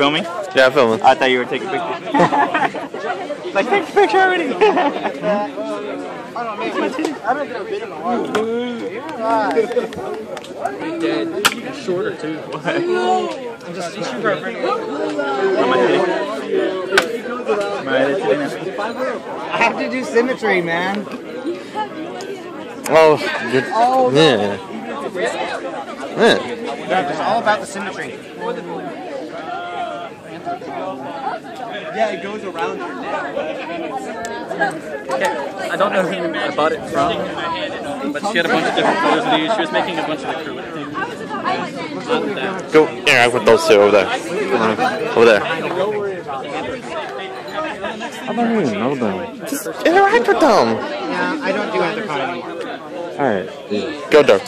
filming? Yeah, I'm filming. I thought you were taking pictures. like, take the picture already. Shorter too. I'm just tissue paper. My titty. My other titty now. I have to do symmetry, man. Oh, good. Oh, yeah. Yeah. Yeah, it's all about the symmetry. Yeah, it goes around your neck. I don't know who I bought it from, but she had a bunch of different colors of these. She was making a bunch of acrylic things. Go interact with those two over there. Over there. I don't even know them. Just interact with them. Yeah, I don't do Ethercon anymore. Alright. Go, Dirk.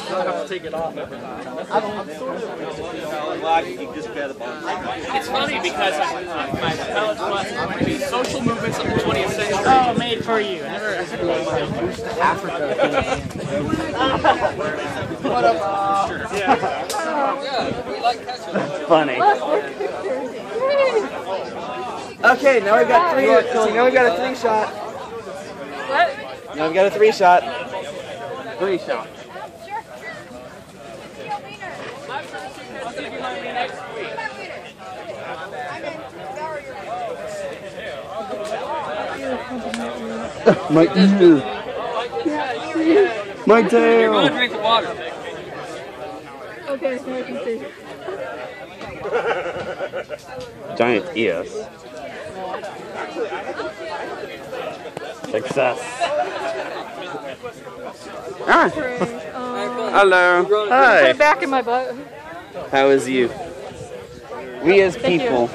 It's funny because my college class want to be social movements of the 20th century. Oh, made for you. Africa. Funny. Okay, now we've got three. Now we've got a three shot. What? Now we've got a three shot. Three shot. My ear. My tail. drink the water. Okay, so I can see. Giant ears. Success. Ah, Um, hello. put Hi. it back in my butt. How is you? We as Thank you. people.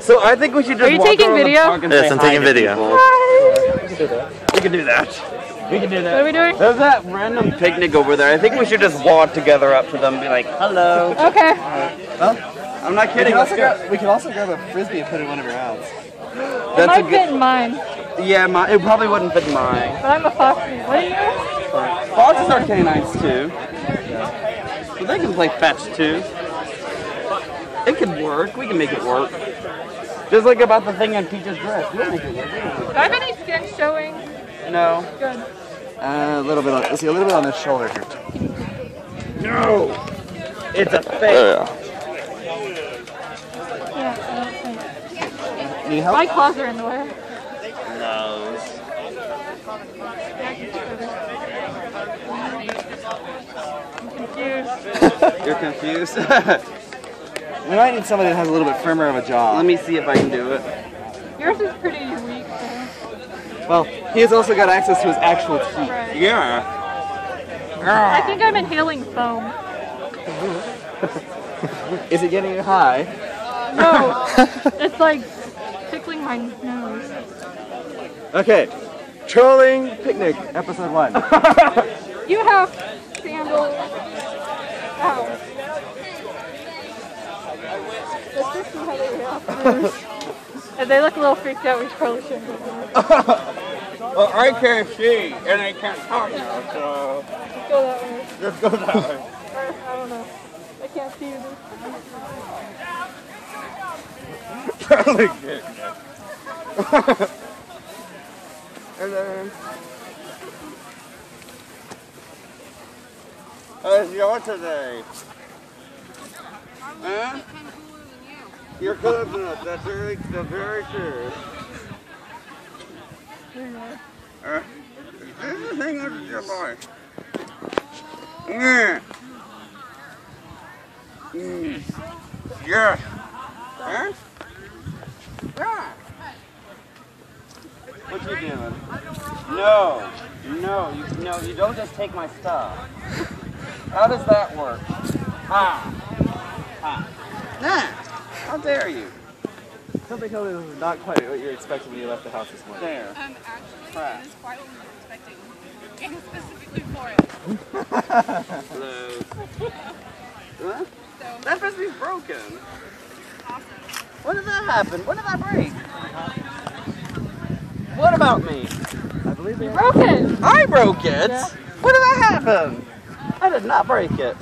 So I think we should just Are you walk taking around the video? park and Yes, say I'm hi taking to video. people. Hi. We can do that. We can do that. What are we doing? There's that random picnic over there. I think we should just walk together up to them and be like, hello. Okay. I'm not kidding. Let's go. we can also grab a frisbee and put it in one of your mouths. It That's a might good. fit in mine, Yeah, my, it probably wouldn't fit mine. but I'm a fox. What are you? Foxes are canines too. So they can play fetch too. It could work. We can make it work. Just like about the thing in Peach's dress. We'll make it work. Do I have any skin showing? No. Good. Uh, a little bit on, see a little bit on his shoulder here. No. It's a fake. Yeah. Yeah. I don't think. Need help? My claws are in the way. Nose. I'm confused. You're confused? We might need somebody that has a little bit firmer of a jaw. Let me see if I can do it. Yours is pretty weak. though. Well, he has also got access to his actual teeth. Right. Yeah. I think I'm inhaling foam. Is it getting you high? Uh, no, it's like tickling my nose. Okay. Trolling picnic, episode one. You have sandals. Ow. Let's just see how they react. If they look a little freaked out, we probably shouldn't. do that. Well, I can't see and I can't talk now, so Let's go that way. let's go that way. Or, I don't know. I can't see you. Really good. and then, how's your today? Huh? You're cooler than us. That's very, that's very true. Uh, this is the thing with your boy. Yeah. Mm. Yeah. Huh? Yeah. What you doing? No, no, you no, you don't just take my stuff. How does that work? Ha! Ha! Nah! How dare you? Something told me this was not quite what you expected when you left the house this morning. There. Um, actually, it is quite what we were expecting. And specifically for it. Hello. Huh? So, That frisbee's broken. awesome. When did that happen? When did that break? What about me? I believe they Broke it! I broke it. Yeah. When did that happen? I did not break it.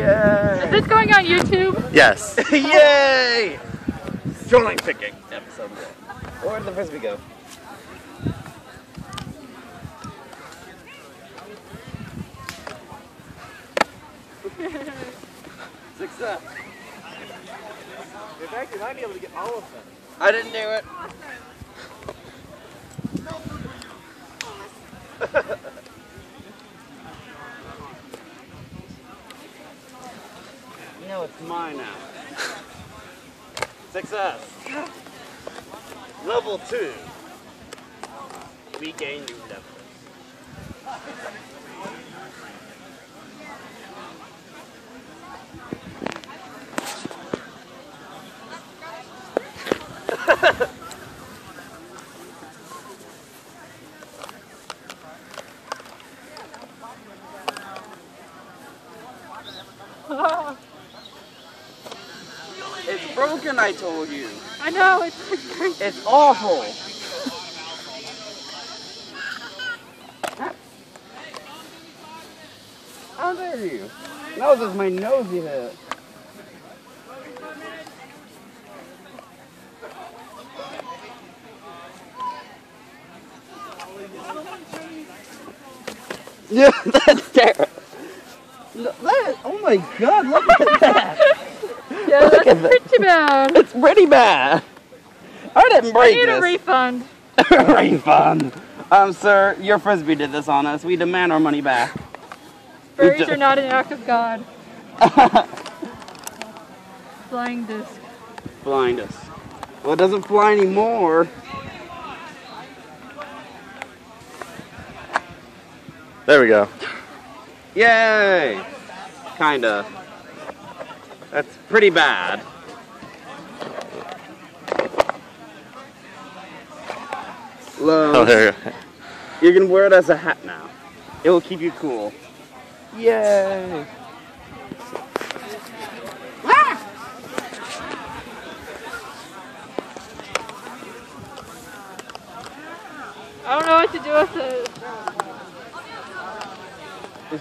Is this going on YouTube? Yes. Yay! Trolling picking episode one. Where did the frisbee go? Success. In fact, you might be able to get all of them. I didn't do it. no, it's mine now. Success. Level two. We gain new levels. It's broken, I told you. I know, it's great. It's awful. How dare you? That was just my nose you hit. Yeah, that's terrible. Look, that- oh my god, look at that. Yeah, Look that's at that. pretty bad. It's pretty bad. I didn't break I break need a refund. refund. Um, sir, your frisbee did this on us. We demand our money back. Furries are not an act of God. Flying disc. Blind us. Well, it doesn't fly anymore. There we go. Yay! Kinda. That's pretty bad. Low. Oh, there you go. You can wear it as a hat now. It will keep you cool. Yay! Ah! I don't know what to do with it.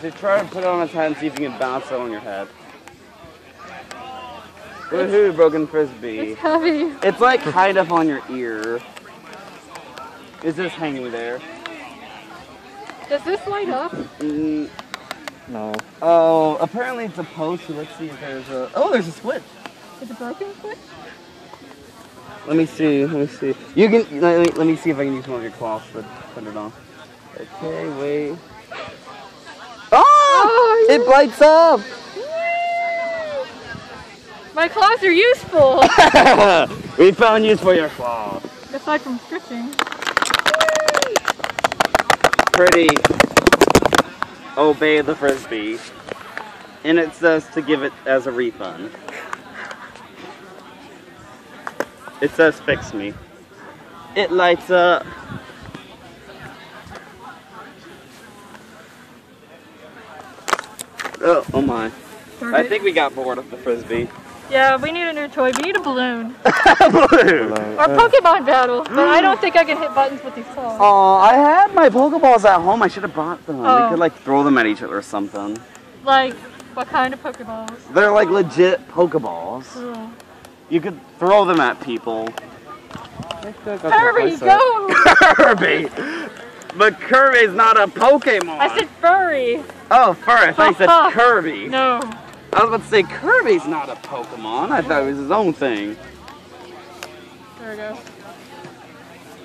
You try to put it on its head and see if you can bounce it on your head. Woohoo, broken frisbee. It's heavy. It's like kind of on your ear. Is this hanging there? Does this light up? Mm, No. oh, apparently it's a post. Let's see if there's a. Oh, there's a switch. Is it broken switch? Let me see. Let me see. You can. Let me, let me see if I can use one of your cloths to put it on. Okay, wait. Oh! Oh, It lights up! My claws are useful. we found use for your claws. Aside from stretching. Pretty. Obey the frisbee. And it says to give it as a refund. It says fix me. It lights up. Oh, oh my. I think we got bored of the frisbee. Yeah, we need a new toy. We need a balloon. balloon. Or uh, Pokemon battle. But I don't think I can hit buttons with these claws. Oh, I had my Pokeballs at home. I should have brought them. Oh. We could like throw them at each other or something. Like, what kind of Pokeballs? They're like legit Pokeballs. Ugh. You could throw them at people. Kirby, go! Kirby! But Kirby's not a Pokemon. I said furry. oh, furry. I thought you said Kirby. No. I was about to say Kirby's not a Pokemon. I thought it was his own thing. There we go.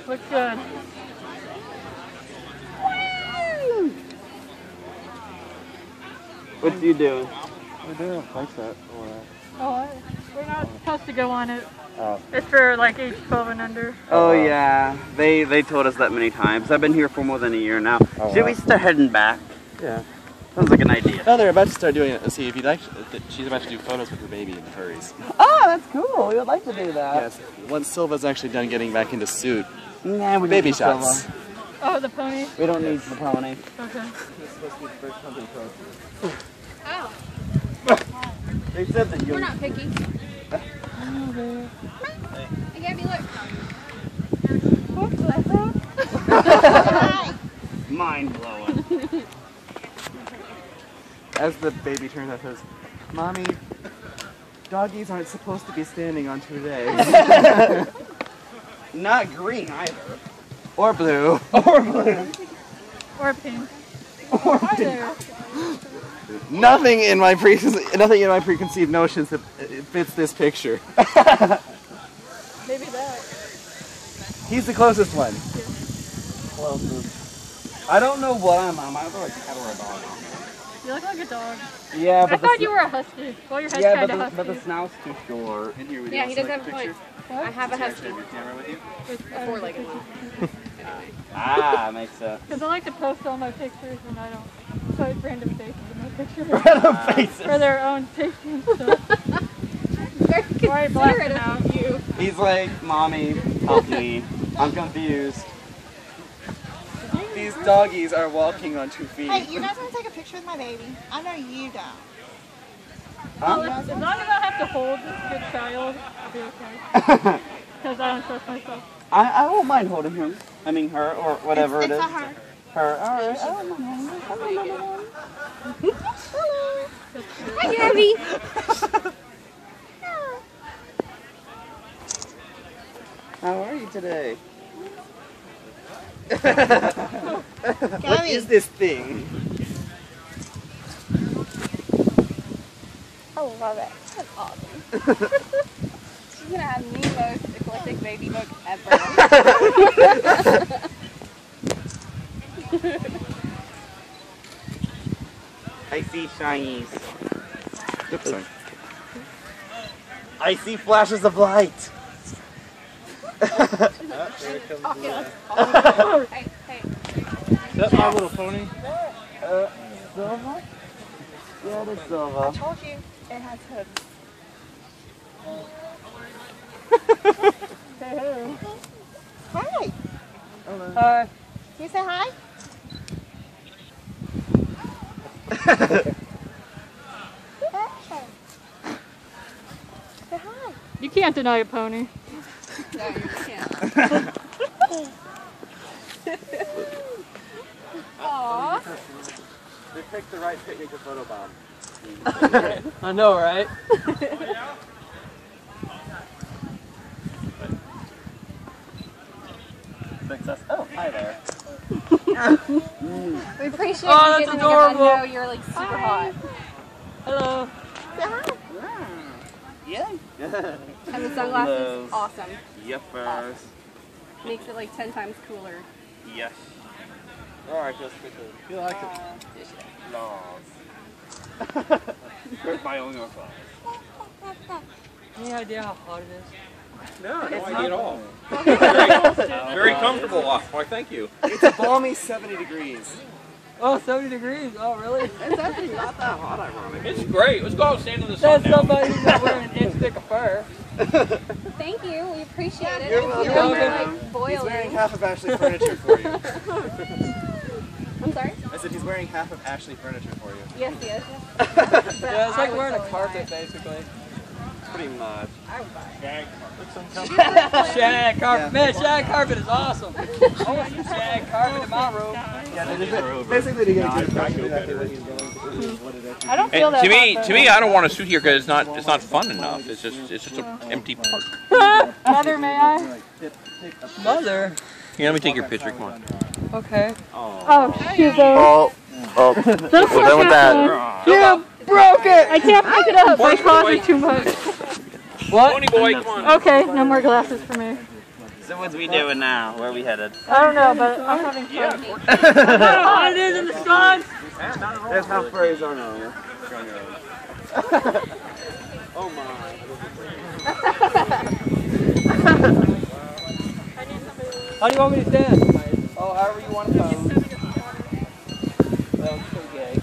Looks good. What's you doing? We're doing a play set. Or, Oh, we're not supposed to go on it. Oh. It's for like age 12 and under. Oh, oh wow. yeah, they they told us that many times. I've been here for more than a year now. Oh, Should wow. we start heading back? yeah. Sounds like an idea. No, they're about to start doing it. Let's see if you'd actually. She's about to do photos with her baby in the furries. Oh, that's cool. We would like to do that. Yes. Once Silva's actually done getting back into suit, Nah, we baby shots. Silva. Oh, the pony. We don't need the pony. Okay. Oh, They said that we're not picky. Hey, Gabby, look. Whoops, that's all. Mind blowing. as the baby turns out, says, "Mommy, doggies aren't supposed to be standing on two legs Not green either. or blue." Or blue. Or pink. Hi there. Nothing in my pre nothing in my preconceived notions that it fits this picture. Maybe that. He's the closest one. Closest. I don't know what I'm. I'm either a cat or a dog. You look like a dog. Yeah, but I thought you were a husky. Well, your head's yeah, kind but of the, husky. but the snout's too short. Yeah, he does have a point. I have a husky. It's, uh, Four-legged one. Ah, makes sense. Because I like to post all my pictures and I don't put random faces in my pictures. Random faces! For their own safety and stuff. Very considerate of you. He's like, mommy, help me. I'm confused. These doggies are walking on two feet. Hey, you guys want to take a picture with my baby? I know you don't. Huh? As long as I have to hold this good child, I'll be okay. Because I don't trust myself. I, I won't mind holding him. I mean her or whatever it's, it it's is. her. Her. All right. I don't mind holding her. Hello. Hi, Gabby. How are you today? What Gabby. is this thing? I love it. That's awesome. She's gonna have the most eclectic baby book ever. I see shinies. Oops, sorry. I see flashes of light. hey, hey. Is that my little pony? Uh, Silva? Yeah, that's Silva. I told you it has hooves. Hi. Uh, Can you say hi? say hi. you can't deny a pony. No, you can't. Aww. They picked the right picnic to photobomb. I know, right? Success. Oh, hi there. We appreciate Oh, you that's getting to adorable. know you're like super hot. Hello. Say hi. Yeah. And the sunglasses, Hello. awesome. Yuppers. Makes it like 10 times cooler. Yes. Alright, just quickly. You like it? Uh, no. Where's my own class? Any idea how hot it is? No, no idea at all. very, very comfortable. Why, thank you. It's a balmy 70 degrees. Oh, 70 degrees. Oh, really? It's actually not that hot, ironically. It's great. Let's go out and stand in the sun That's now. somebody who's not wearing an inch thick of fur. Thank you. We appreciate it. You're You're welcome. like He's wearing half of Ashley furniture for you. I'm sorry? I said he's wearing half of Ashley furniture for you. Yes, he is. Yeah, it's like wearing a carpet, basically. Pretty much. Shag carpet. Man, shag carpet is awesome. I want some shag carpet in my room. Yeah, they basically to get a good impression exactly what he's going it is. Hmm. I don't feel that to me, to me, I don't want to sit here because it's not, it's not fun enough. It's just, it's just an empty park. Mother, may I? Mother. Here, let me take your picture. Come on. Okay. Oh, oh shoot, though. Oh, oh, Don't we're done with that. You broke it. I can't pick it up. My claws are too much. Pony boy, come on. Okay, no more glasses for me. So what's we doing now? Where are we headed? I don't know, but I'm having fun. how hot it is in the sun. That's how furries are now. oh How do you want me to stand? Oh, however you want to pose. Well, so gay.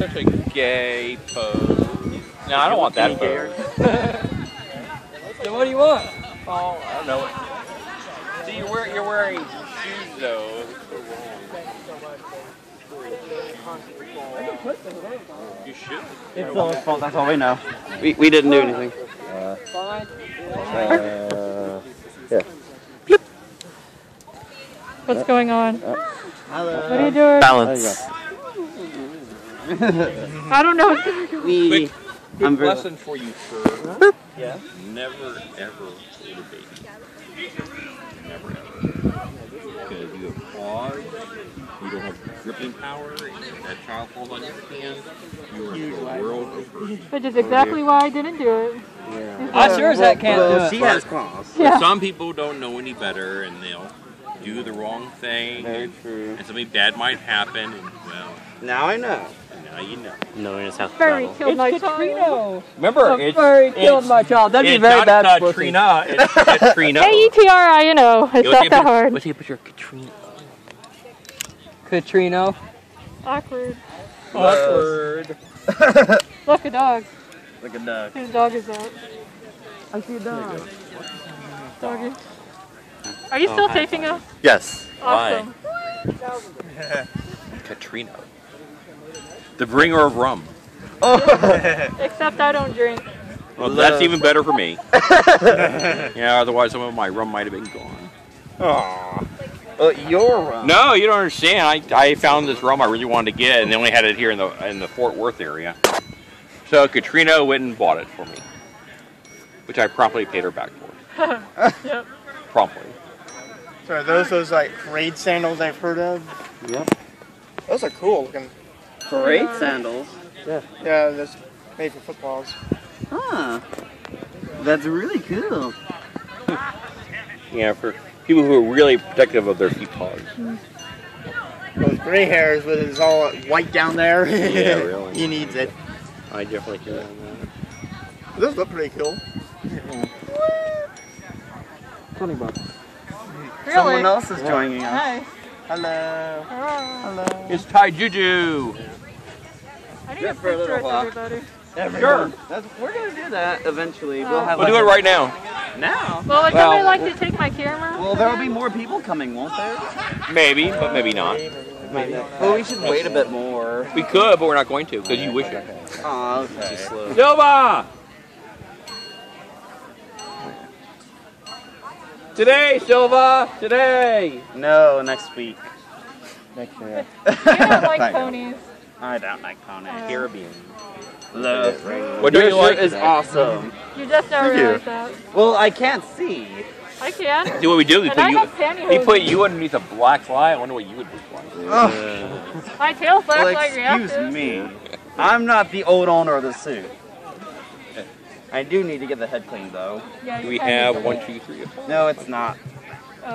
Such a gay pose. No, I don't want that pose. So what do you want? Oh, I don't know. See, you're wearing, shoes though. Thank you're wearing shoes though. You should. It's Phil's fault. That's all we know. We, we didn't do anything. Fine. Uh, What's going on? Uh, Hello. What are you doing? balance. I don't know what's going on. We, Quick, quick I'm very- lesson for you, sir. Yeah. Never ever hold a baby. Never ever. Because you have claws, you don't have gripping power, and that child falls on your hand, you are the world over. Which is exactly why I didn't do it. I sure as heck can't well, do she has claws. Yeah. Some people don't know any better, and they'll do the wrong thing, Very and, true. and something bad might happen, and well, Now I know. now you know. Knowing is half the Furry battle. killed my child. Katrina. Remember, A furry killed my child. That'd be very not bad uh, for pussy. Trina, it's Katrina. A E T R I N O. It's not that hard. What's the picture of Katrina? Katrina. Awkward. Awkward. Look, a dog. Like a duck. Whose dog is that? I see a dog. Doggy. Are you still oh, taping us? Yes. Awesome. Katrina. The bringer of rum. Oh. Except I don't drink. Well, that's even better for me. yeah, otherwise some of my rum might have been gone. Aww. Well, you're wrong. No, you don't understand. I, I found this rum I really wanted to get, and they only had it here in the in the Fort Worth area. So Katrina went and bought it for me, which I promptly paid her back for. Yep. Promptly. So are those those like raid sandals I've heard of? Yep. Those are cool looking. Great sandals. Yeah, Yeah, those made for footballs. Huh. That's really cool. Yeah, for people who are really protective of their feet paws. Those gray hairs with it's all white down there. Yeah, really. he needs it. I definitely hear that. Those look pretty cool. Twenty bucks. Really? Someone else is joining us. Hi. Hello. Oh. Hello. It's Ty Juju. I need Yeah, a for a picture little with while. everybody. Sure. That's, we're gonna do that eventually. Oh. We'll have. We'll like do it right now. now. Well, would Well- somebody like to take my camera? Well, there will be more people coming, won't there? Maybe, but maybe not. Well, we should wait a bit more. We could, but we're not going to because you wish it. Oh, okay. Silva! Today, Silva! Today! No, next week. Next year. You don't like ponies. I don't like ponies. Uh. Caribbean. Love. What do Your you like? shirt is awesome. You just never Thank you. realized that. Well, I can't see. I can. See what we do? We And put I you. have pantyhose. We put you underneath a black fly. I wonder what you would look like. My tail's black Well, like excuse reactive. me. I'm not the old owner of the suit. I do need to get the head cleaned though. Yeah, Do you we kinda have do. one, two, three? No, it's not.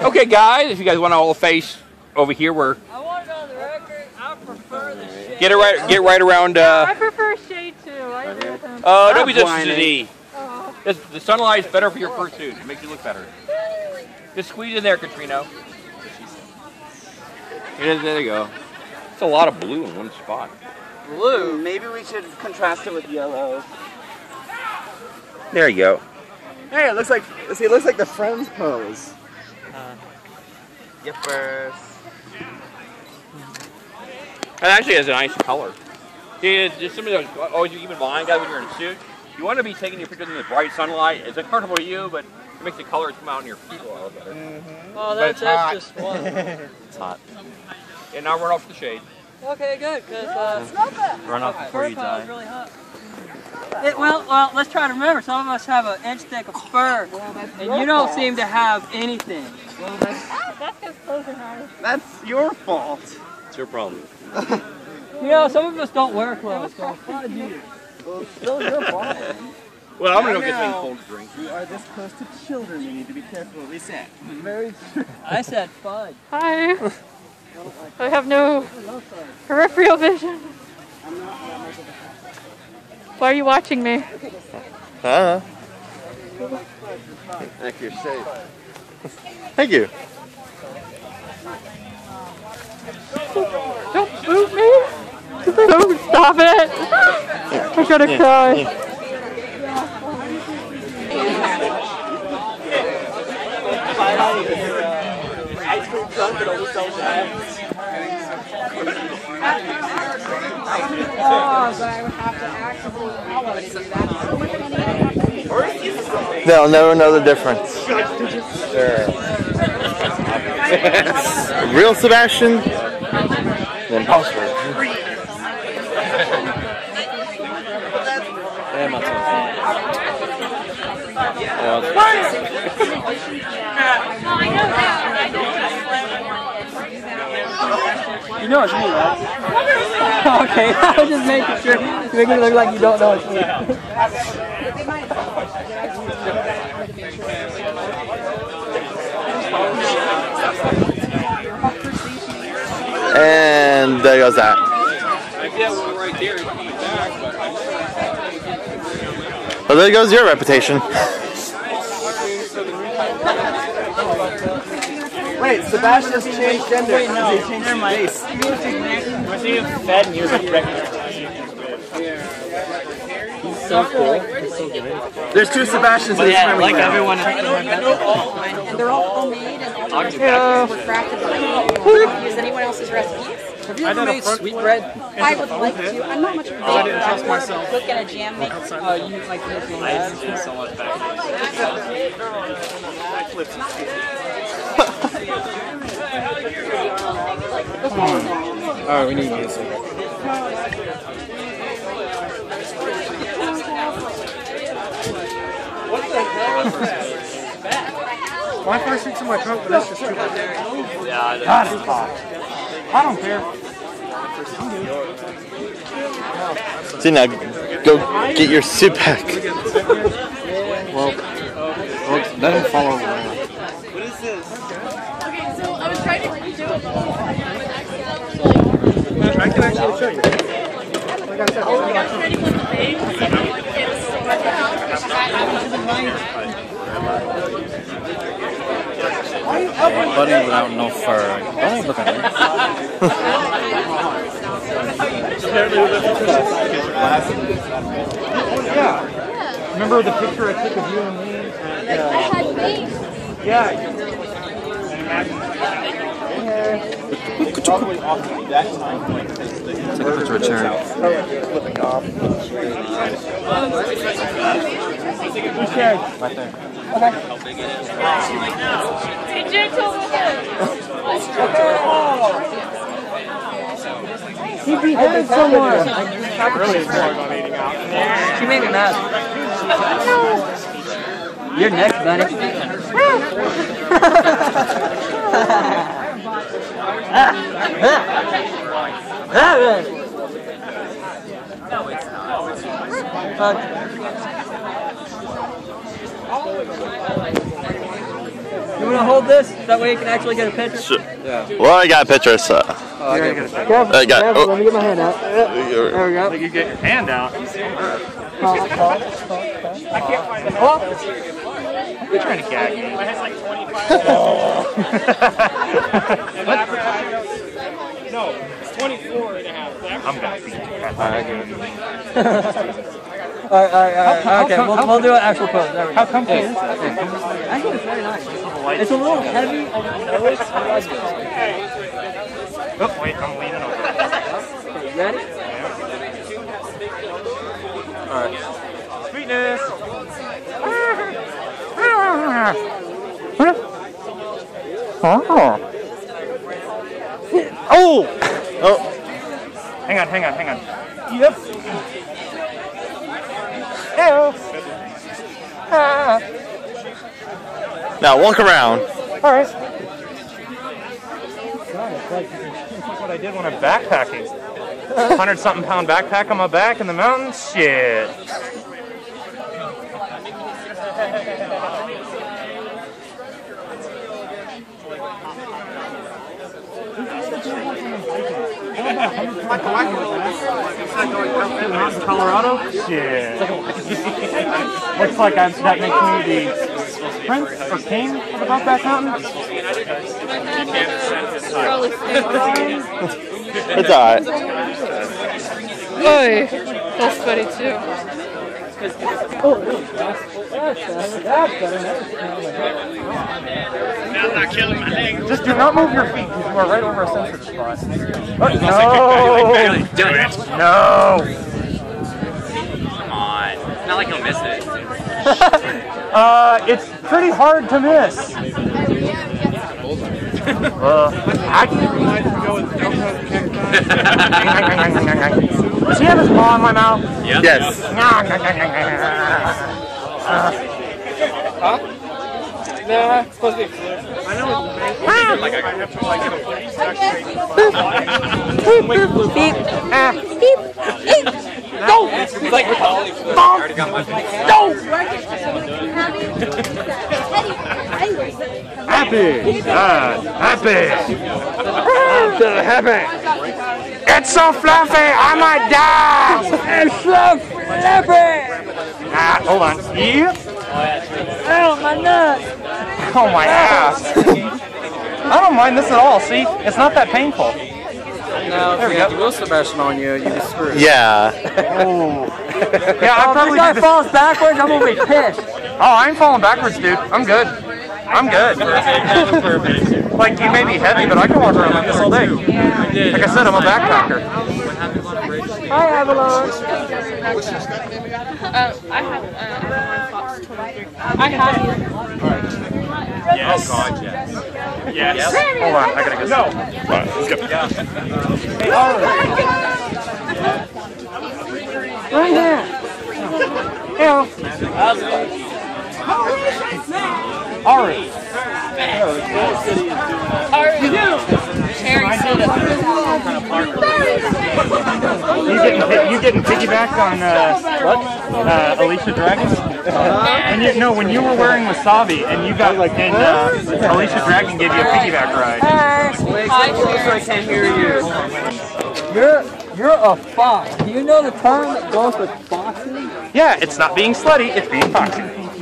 Okay, guys, if you guys want a whole face over here, we're I want it on the record. I prefer the shit. get it right, get right around. I Uh, prefer shade too. I agree with him. uh, Stop don't be just whining. today. Oh. This, the sunlight is better for your fursuit. It makes you look better. Just squeeze in there, Katrina. Yeah, there you go. It's a lot of blue in one spot. Blue. Maybe we should contrast it with yellow. There you go. Hey, it looks like see, it looks like the Friends pose. Uh, Yippers. It uh, actually has a nice color. See, it's just something that always keep in mind, guys, when you're in a suit. You want to be taking your pictures in the bright sunlight. It's uncomfortable to you, but it makes the colors come out in your feet a little better. Oh, that's, it's that's just fun. It's hot. And now run off the shade. Okay, good, because uh, Run off before fur you pile is die. really hot. It, well, well, let's try to remember. Some of us have an inch thick of fur, and you don't seem to have anything. Well, That's because clothes are nice. That's your fault. It's your problem. You know, some of us don't wear clothes, so applaud you. Well, still your fault. Well, I'm gonna go get I know. something cold to drink. We are this close to children. We need to be careful what we say. Mm-hmm. Very. I said fudge. Hi. I have no peripheral vision. Why are you watching me? Huh? Like you're safe. Thank you. Don't move me. Stop it! I'm gonna Yeah, cry. yeah. Ice cream truck that only sells hats. But I would have to actively follow to do that. They'll never know the difference. Sure. Real Sebastian, then poster. You know it's me, right? okay, I was just making sure. You're making it look like you don't know it's me. And there goes that. Well, there goes your reputation. Sebastian's changed gender. Wait, no. He changed his face. Was he fed and he was like pregnant? So cool. There's two Sebastians in his Yeah, family like now. everyone. And they're all homemade and all Yeah. were crafted by me. Use anyone else's recipes? Have you ever made sweetbread? I would like to. I'm not much of a Oh, I baker. didn't trust I'm myself. a cook and a jam maker. Oh, you like making I do so much back. Oh, we need music. My first sticks in my throat, but that's just too much. God, it's hot. I don't care. See now, go get your suit back. Well, well let him follow around. Okay, so I was trying to do it. I can actually show you. Like I said, Oh, yeah, ready for the bake. Like, it's so much Bunny without no fur. Bunny looking Yeah. Remember the picture I took of you and me? at, uh, Yeah. Probably off Take a picture of Cherry. Flipping off. Right there. Hey, gentle with He beheaded someone. Really more about eating out. She made me mad. You're next, buddy. You want to hold this? That way you can actually get a picture. Sure. Well, I got a picture, so. Careful, I got. careful. Oh. Let Oh, me get my hand out. There we go. Like you get your hand out. Call, call, call. You're trying to gag me. My head's like 25. no, it's 24 and a half. I'm gonna beat you. Alright, All right, all right, all right. Okay, we'll, we'll do an actual pose. There we go. How comfy is Actually, it's very nice. It's a little heavy. I know it's Oh, wait, I'm leaning over. Ready? Alright. Sweetness! Oh! Oh! Hang on, hang on, hang on. Yep. Ew. Ah. Now walk around. Alright. Like what I did when I'm backpacking. 100 something pound backpack on my back in the mountains? Shit. Colorado? Shit. Looks like I'm, that makes me the prince or king of the Buckback Mountain. It's alright. Oy, that's funny too. Just do not move your feet because you are right over a sensitive spot. Oh, no! Do it. No! Come on. It's not like he'll miss it. Uh, it's pretty hard to miss. Uh, I Does he have his paw in my mouth? Yep. Yes. Nah, it's supposed to be Beep. Ah. Beep. Beep. Go! Like. I already got my Go! Happy! Ah, happy! happy! It's so fluffy, I might die! It's so fluffy! Ah, hold on. Yep. Oh, my nuts. Oh my ass! I don't mind this at all. See, it's not that painful. No, There we if go. you will Sebastian on you, you be screwed. Yeah. Oh. Yeah, I If probably this guy this- falls backwards, I'm gonna be pissed. Oh, I ain't falling backwards, dude. I'm good. I'm good. like, you may be heavy, but I can walk around like this all day. Like I said, I'm a backpacker. Hi, Avalon. Um, I have, uh, Fox 23. I have. Yes. Oh, God, yes. Yes. Hold on, I gotta go. No. Right, let's go. Hey, Ari. Right here. Ari. Cherry soda. You getting pi- you getting piggybacked on uh, what? Uh, Alicia Dragon? And you no, when you were wearing wasabi and you got like and uh, Alicia Dragon gave you a piggyback ride. Hi, I can't hear you. You're you're a fox. Do you know the term that goes with foxing? Yeah, it's not being slutty, it's being foxy.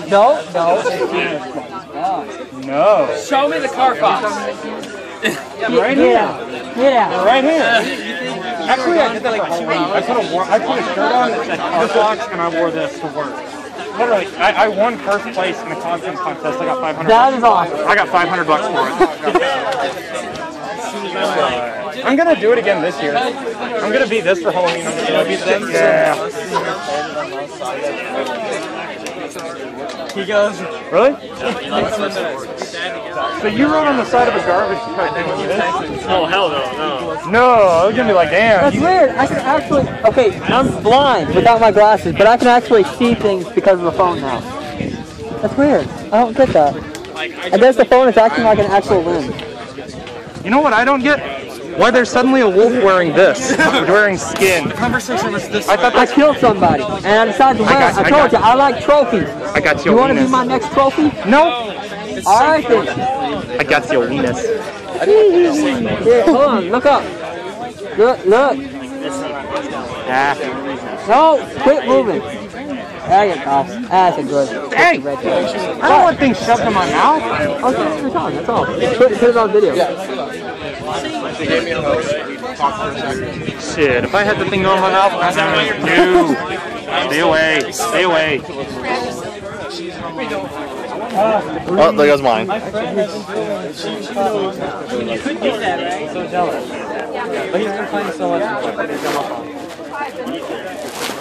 No, no. It's being No. Show me the car fox. Right Get here. out. Get. Right here. Actually, I did that for Halloween. I put a war- I put a shirt on that said car fox, and I wore this to work. Literally, I, I won first place in the costume contest. I got 500. That bucks. is awesome. I got 500 bucks for it. I'm gonna do it again this year. I'm gonna be this for Halloween. I'm gonna be this. Yeah. He goes. Really? So you rode on the side of a garbage truck doing this? Oh hell no, no. No, I was gonna be like, damn. That's weird. I can actually. Okay, I'm blind without my glasses, but I can actually see things because of the phone now. That's weird. I don't get that. I guess the phone is acting like an actual limb. You know what I don't get? Why there's suddenly a wolf wearing this, wearing skin. The conversation was this. I thought I killed somebody, and I decided to wear it. got- I I told got- you, I like trophies. I got you You want to be my next trophy? No, All right then. I got you a weenus. Here, hold on. Look up. Look, look. Yeah. No, quit moving. There you go. That's a good. Hey! Right. I don't want things shoved in my mouth. Okay, it's on. That's all. Put, put it on video. Shit, if I had the thing on my mouth, I'd be like, no. Stay away. Stay away. Oh, there goes mine. So jealous. But he's been playing so much.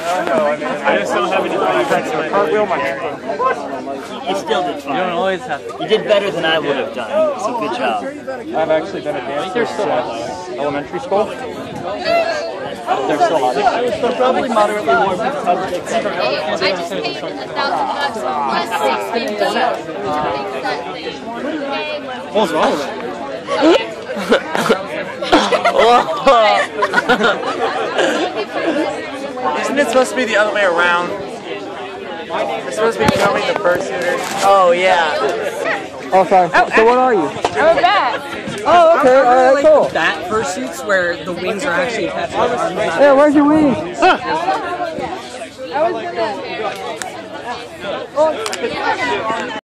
I just don't have any contacts to cartwheel my hand. You still did fine. You don't always have to. You did better than I would have done, so good job. I've actually been a dancer since elementary school. They're still hot. They're probably moderately warm. I just paid a thousand bucks plus six fifty to fix that thing. What's wrong with Isn't it supposed to be the other way around? We're supposed to be filming the fursuiters. Oh yeah. Oh, sorry. So what are you? I'm a bat. Oh, okay. All right, cool. Bat fursuits where the wings are actually attached to the arms. Yeah, where's your wings? I was gonna.